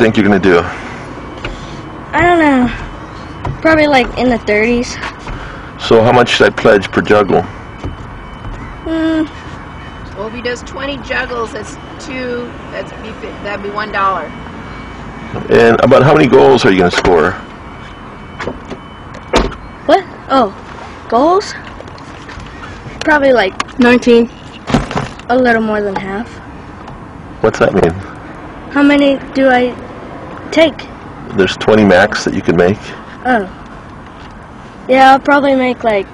think you're going to do? I don't know. Probably like in the 30s. So how much should I pledge per juggle? Hmm. Well, if he does 20 juggles, that's two. That's be, that'd be one dollar. And about how many goals are you going to score? What? Oh, goals? Probably like 19. A little more than half. What's that mean? How many do I take? There's 20 max that you can make. Oh. Yeah, I'll probably make like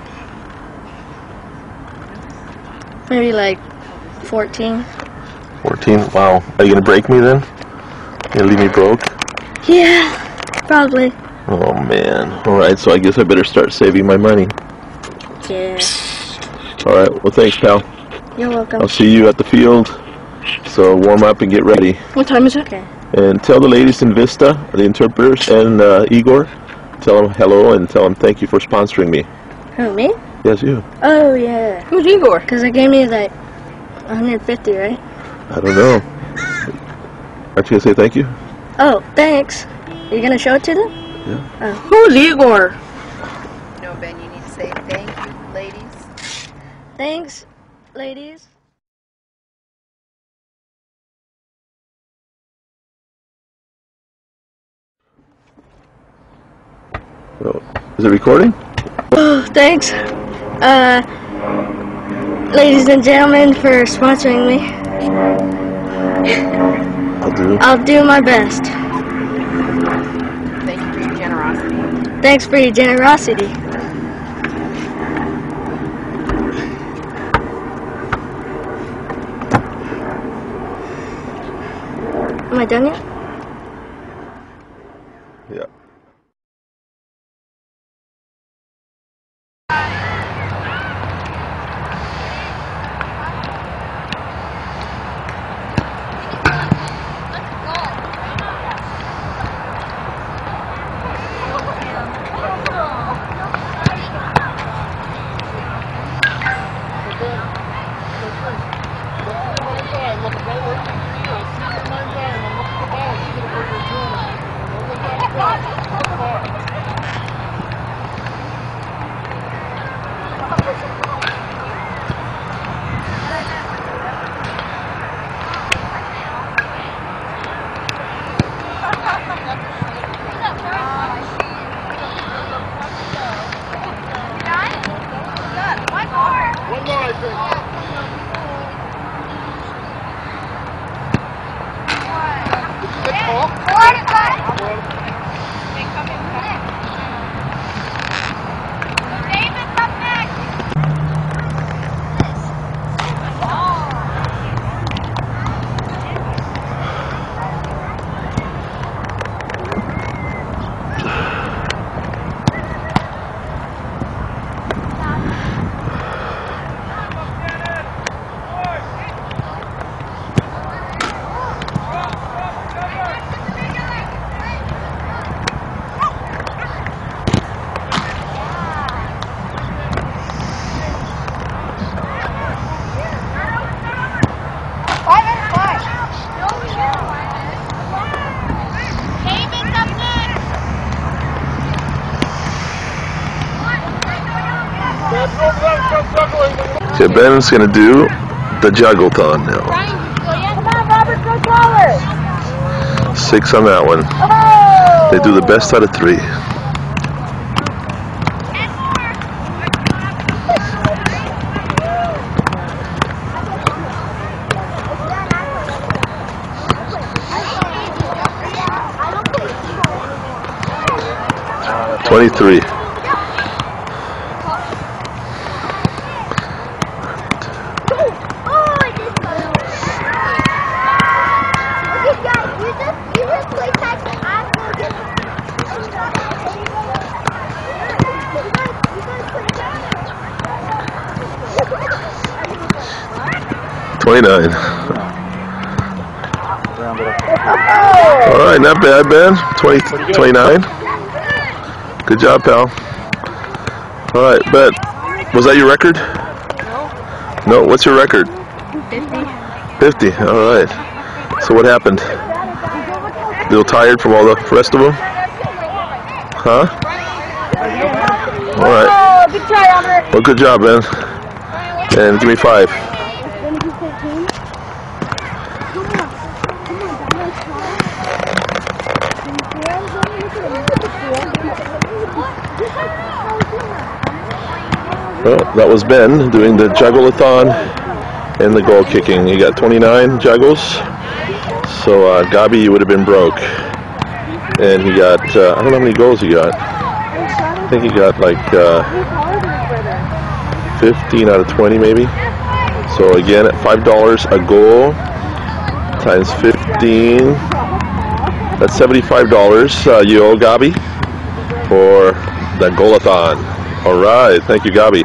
maybe like 14. 14. Wow. Are you going to break me then? You going to leave me broke? Yeah, probably. Oh man. All right. So I guess I better start saving my money. Yeah. All right. Well, thanks, pal. You're welcome. I'll see you at the field. So warm up and get ready. What time is it? Okay. And tell the ladies in Vista, the interpreters, and uh, Igor, tell them hello and tell them thank you for sponsoring me. Who, me? Yes, you. Oh, yeah. Who's Igor? Because they gave me like 150, right? I don't know. Aren't you gonna say thank you? Oh, thanks. Are You gonna show it to them? Yeah. Who's Igor? No, Ben, you need to say thank you, ladies. Thanks, ladies. Oh, is it recording? Oh, thanks. Uh, ladies and gentlemen, for sponsoring me. I'll do. I'll do my best. Thank you for your generosity. Thanks for your generosity. Am I done yet? Patrick. Okay, Ben's gonna do the juggleathon now. Come on, Robert, go taller. Six on that one. Oh! They do the best out of three. Twenty-three. 29. All right, not bad, Ben. 20, 29. Good job, pal. All right, Ben. Was that your record? No. No, what's your record? 50. 50, all right. So what happened? A little tired from all the rest of them? Huh? All right. Well, good job, Ben. And give me five. Well, that was Ben doing the juggleathon and the goal kicking. He got 29 juggles. So, uh, Gabi, you would have been broke. And he got, uh, I don't know how many goals he got. I think he got like uh, 15 out of 20 maybe. So again, at $5 a goal times 15, that's $75 uh, you owe Gabi for that goalathon. All right, thank you Gabi.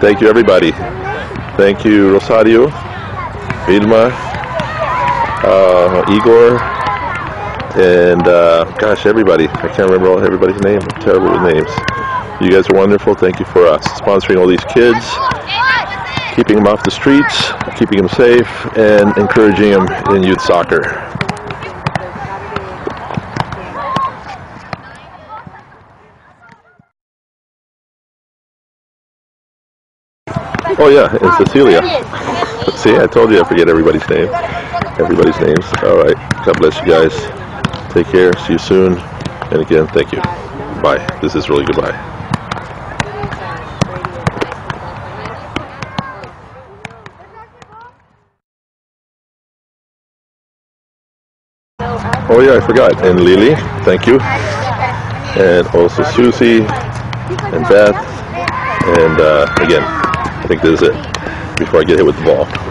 Thank you everybody. Thank you Rosario, Vilma, uh, Igor, and uh, gosh, everybody. I can't remember all everybody's name. I'm terrible with names. You guys are wonderful. Thank you for us sponsoring all these kids, keeping them off the streets, keeping them safe, and encouraging them in youth soccer. Oh yeah, and Cecilia. See, I told you I forget everybody's name. Everybody's names. All right. God bless you guys. Take care. See you soon. And again, thank you. Bye. This is really goodbye. Oh yeah, I forgot. And Lily, thank you. And also Susie and Beth. And uh, again, I think this is it before I get hit with the ball.